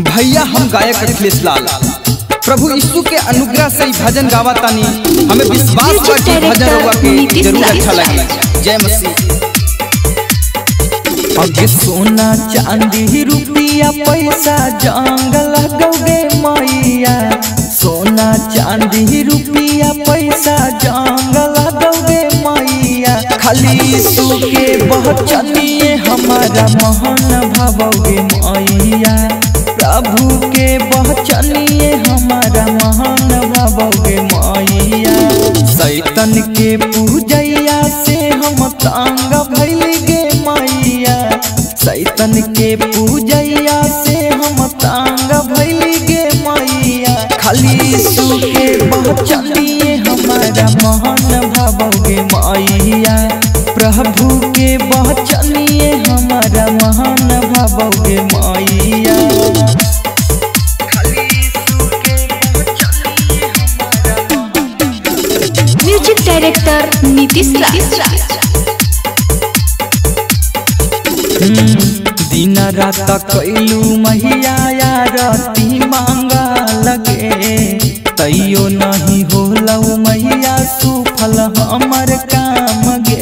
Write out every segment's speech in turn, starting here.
भैया हम गायक अखिलेश लाल। प्रभु यीशु के अनुग्रह से ही भजन गावा तानी। हमें विश्वास बा कि भजन रउआ के ज़रूर अच्छा लगे। जय मसीह। अगे सोना चांदी रुपया पैसा जंगल गौगे मैया सोना चांदी रुपया पैसा जंगल गौगे मैया खाली सुके बहचनिए हमारा मोहन भवगे मैया प्रभु के बहचनिए हमारा मोहन भवगे मैया सैतन के पूजैया से हम तांग भैल गे मैया सैतन के पूजैया से हम तांग भैल गे मैया खाली सुके बहचनिए हमारा मोहन भवगे मैया प्रभु के बहचनिए हमारा मोहन भवगे मैया डायरेक्टर नीतीश दिन रात कैलू मैया रती मांगा लगे। तैयो नहीं होलौ मैया सुफल हमर काम गे।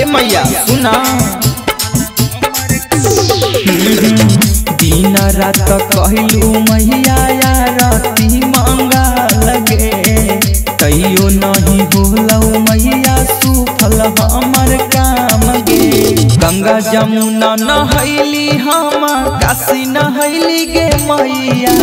ए मैया सुना। दिन रात कहलू मैया रती मांगा लगे। तैयो नहीं मैया सुफल हमर काम गे। गंगा जमुना नहैली हम काशी नहैली गे मैया।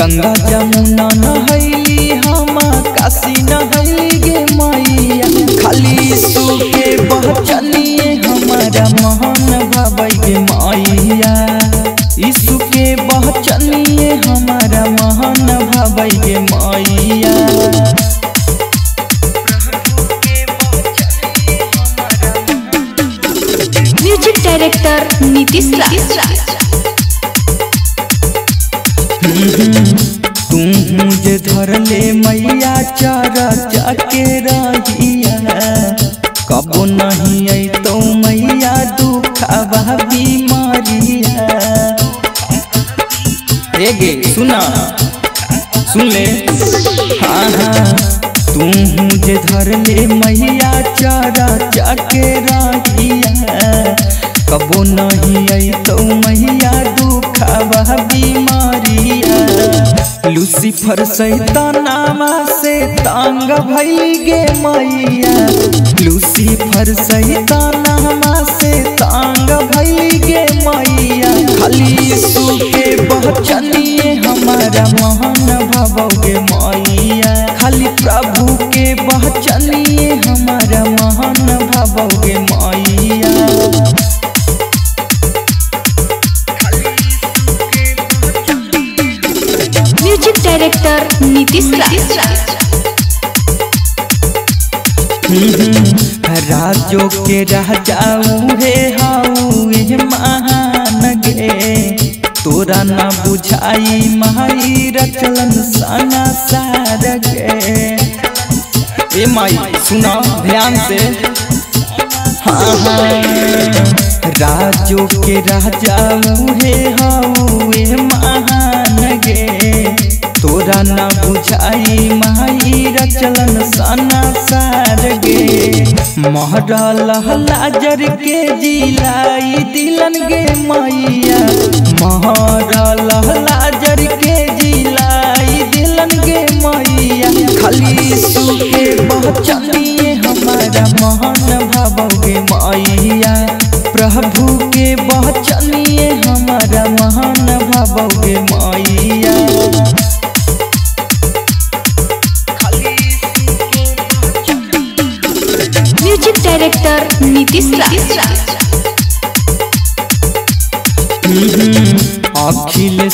गंगा जमुना नहैली हम काशी नहैली गे मैया। खाली सुके बहचनिए हमारा मोहन भबै गे मैया। यीशु के बहचनिए हमारा मोहन भबै गे मैया। डायरेक्टर नीतीश तू मुझे धर ले मैया चारा जाके रहिया। कबो नहीं आई तो मैया दुखवा बीमारिया। सुना। सुन ले। हाँ हाँ। तू मुझे धर ले मैया चारा जाके कबो नहीं, आई तो मैया दुखवा बीमारिया लूसीफर सैतानामा से तंग भैल गे मैया। लूसीफर सैतानामा से तांग भैल गे मैया। खाली सुके बहचनिए हमारा मोहन भवगे मैया। खाली प्रभु के बहचनिए हमारा मोहन भवगे मैया। डायरेक्टर नीतीश राज के राजा उहे हाउए महान गे। तोरा ना बुझाई माई रचलन सना सार गे। ए माई, सुना ध्यान से। हाँ हाँ। राजो के राजा उहे हाउए महान गे। तोरा ना बुझाई माई रचलन सना सार गे। महरल लाजर के जिलाई दिलन गे मैया। महरल लाजर के जिलाई दिलन गे मैया। खाली सुके बहचनिए हमारा मोहन भवगे मैया। प्रभु के बहचनिए हमारा मोहन भवगे मैया। राज अखिल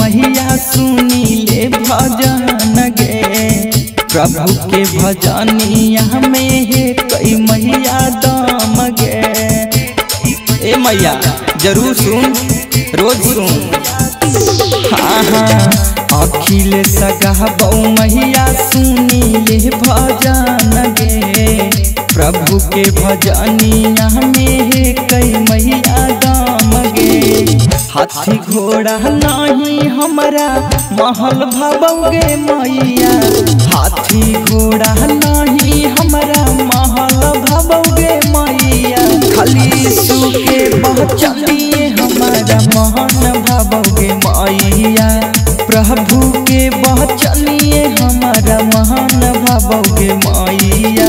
मैया सुनीले भजन गे। प्रभु के भजनिया में हे, कई मैया दाम गे। ए मैया, ज़रूर सुन, रोज सुन। हाँ हाँ। अखिल सगाबौ मैया सुनीले भजन गे। प्रभु के भजनिया में कई मैया दाम गे। हाथी घोड़ा नहीं हमारा महल भवगे मैया। हाथी घोड़ा नहीं हमारा महल भवगे मैया। खाली सुके बचलिए हमारा, महन भवगे मैया। प्रभु के बचलिए हमारा महान भवगे मैया